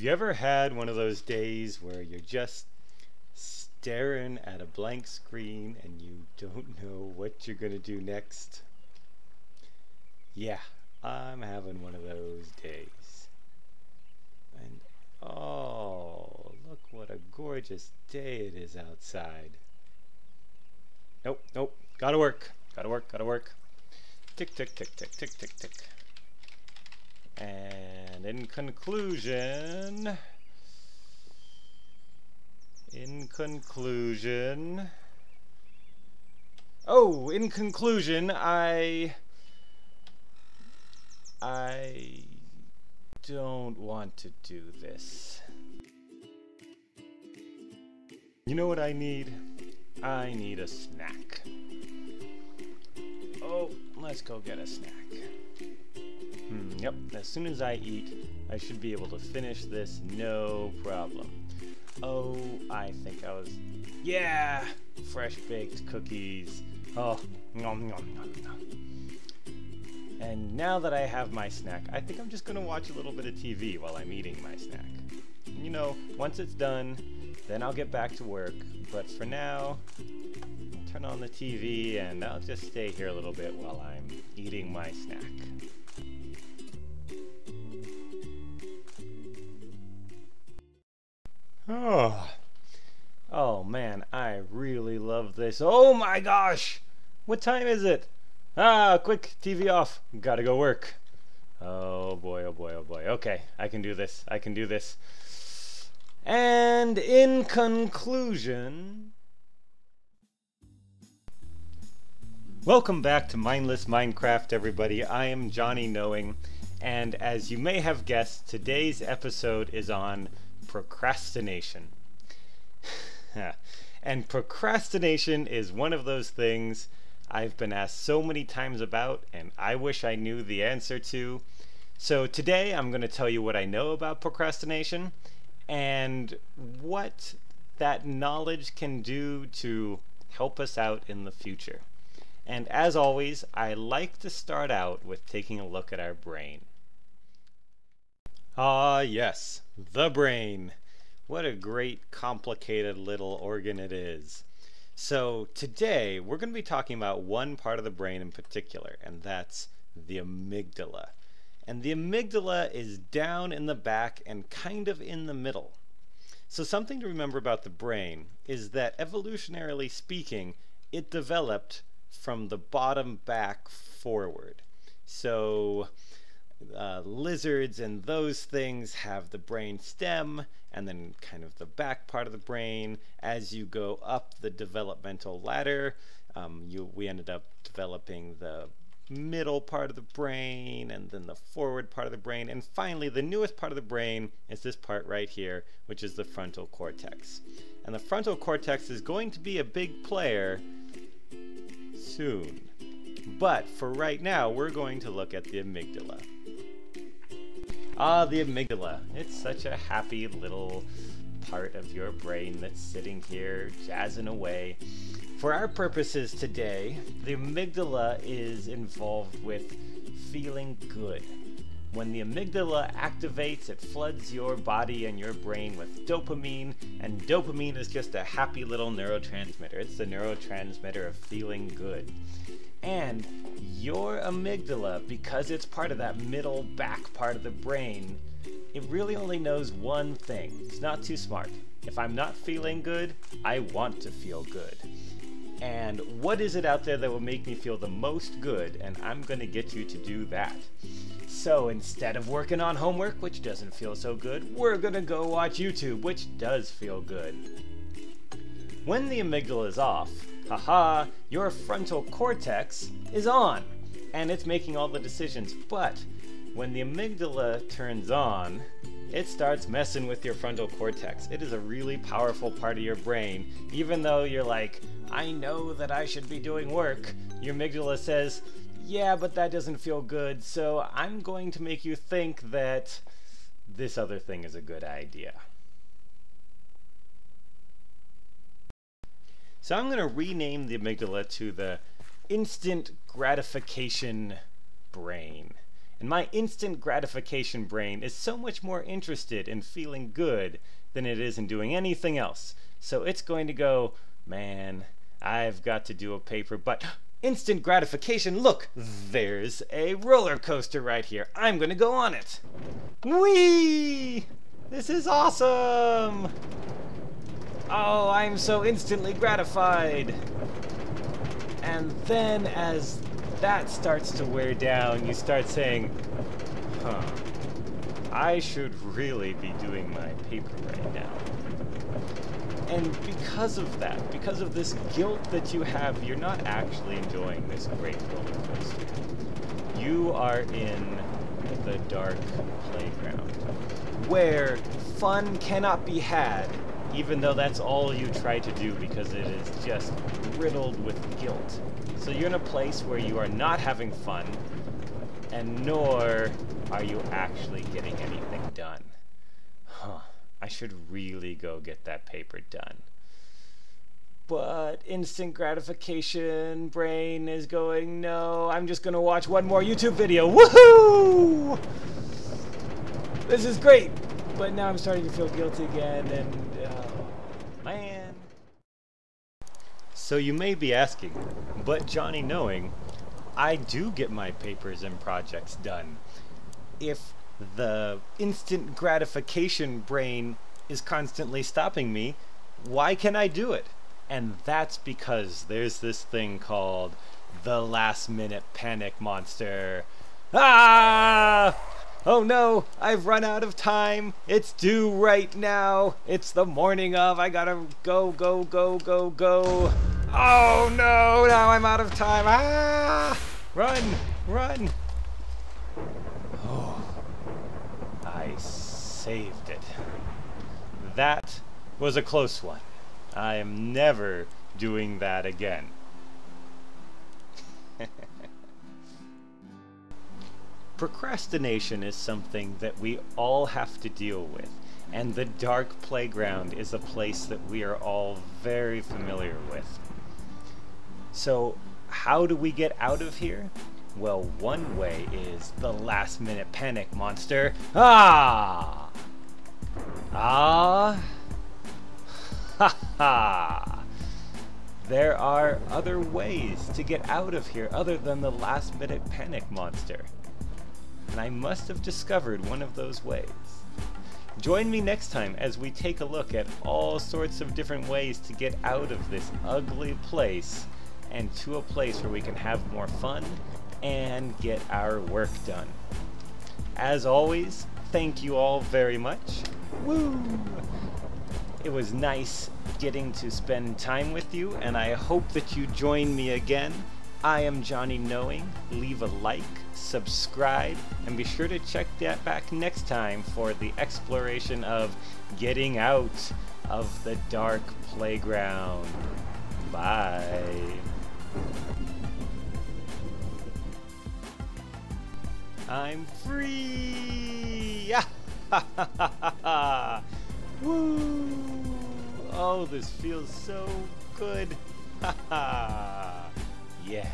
Have you ever had one of those days where you're just staring at a blank screen and you don't know what you're going to do next? Yeah, I'm having one of those days. And oh, look what a gorgeous day it is outside. Nope, nope, gotta work, gotta work, gotta work. Tick, tick, tick, tick, tick, tick, tick. And in conclusion, in conclusion, oh, in conclusion, I, I don't want to do this. You know what I need? I need a snack. Oh, let's go get a snack. Yep, as soon as I eat, I should be able to finish this no problem. Oh, I think I was... Yeah! Fresh baked cookies. Oh, nom nom nom nom. And now that I have my snack, I think I'm just gonna watch a little bit of TV while I'm eating my snack. You know, once it's done, then I'll get back to work. But for now, I'll turn on the TV and I'll just stay here a little bit while I'm eating my snack. Oh, oh man, I really love this. Oh my gosh! What time is it? Ah, quick, TV off. Gotta go work. Oh boy, oh boy, oh boy. Okay, I can do this. I can do this. And in conclusion... Welcome back to Mindless Minecraft, everybody. I am Johnny Knowing, and as you may have guessed, today's episode is on procrastination. and procrastination is one of those things I've been asked so many times about, and I wish I knew the answer to. So today I'm going to tell you what I know about procrastination and what that knowledge can do to help us out in the future. And as always, I like to start out with taking a look at our brain. Ah, yes, the brain. What a great, complicated little organ it is. So, today we're going to be talking about one part of the brain in particular, and that's the amygdala. And the amygdala is down in the back and kind of in the middle. So, something to remember about the brain is that evolutionarily speaking, it developed from the bottom back forward. So, uh, lizards and those things have the brain stem and then kind of the back part of the brain. As you go up the developmental ladder, um, you, we ended up developing the middle part of the brain and then the forward part of the brain. And finally, the newest part of the brain is this part right here, which is the frontal cortex. And the frontal cortex is going to be a big player soon. But for right now, we're going to look at the amygdala. Ah, the amygdala. It's such a happy little part of your brain that's sitting here jazzing away. For our purposes today, the amygdala is involved with feeling good. When the amygdala activates, it floods your body and your brain with dopamine, and dopamine is just a happy little neurotransmitter. It's the neurotransmitter of feeling good. And your amygdala, because it's part of that middle back part of the brain, it really only knows one thing. It's not too smart. If I'm not feeling good, I want to feel good. And what is it out there that will make me feel the most good? And I'm going to get you to do that. So instead of working on homework, which doesn't feel so good, we're to go watch YouTube, which does feel good. When the amygdala is off, haha, your frontal cortex is on, and it's making all the decisions. But when the amygdala turns on, it starts messing with your frontal cortex. It is a really powerful part of your brain. Even though you're like, I know that I should be doing work, your amygdala says, yeah, but that doesn't feel good, so I'm going to make you think that this other thing is a good idea. So I'm going to rename the amygdala to the instant gratification brain. And my instant gratification brain is so much more interested in feeling good than it is in doing anything else. So it's going to go, man, I've got to do a paper, but instant gratification, look, there's a roller coaster right here. I'm to go on it. Whee! This is awesome! Oh, I'm so instantly gratified. And then as that starts to wear down, you start saying, huh, I should really be doing my paper right now. And because of that, because of this guilt that you have, you're not actually enjoying this great roller coaster. You are in the dark playground, where fun cannot be had, even though that's all you try to do because it is just riddled with guilt. So you're in a place where you are not having fun, and nor are you actually getting anything done. Huh. I should really go get that paper done. But instant gratification brain is going, no, I'm just going to watch one more YouTube video. Woohoo! This is great! But now I'm starting to feel guilty again, and, oh, man. So you may be asking, but Johnny knowing, I do get my papers and projects done. If the instant gratification brain is constantly stopping me, why can I do it? And that's because there's this thing called the last minute panic monster. Ah! Oh no, I've run out of time. It's due right now. It's the morning of. I gotta go, go, go, go, go. Oh no, now I'm out of time. Ah! Run, run. Oh, I saved it. That was a close one. I am never doing that again. Procrastination is something that we all have to deal with, and the dark playground is a place that we are all very familiar with. So, how do we get out of here? Well, one way is the last minute panic monster. Ah! Ah! Ha ha! There are other ways to get out of here other than the last minute panic monster. And I must have discovered one of those ways. Join me next time as we take a look at all sorts of different ways to get out of this ugly place and to a place where we can have more fun and get our work done. As always, thank you all very much. Woo! It was nice getting to spend time with you, and I hope that you join me again. I am Johnny Knowing. Leave a like, subscribe, and be sure to check that back next time for the exploration of getting out of the dark playground. Bye. I'm free! Woo! Oh, this feels so good. yeah.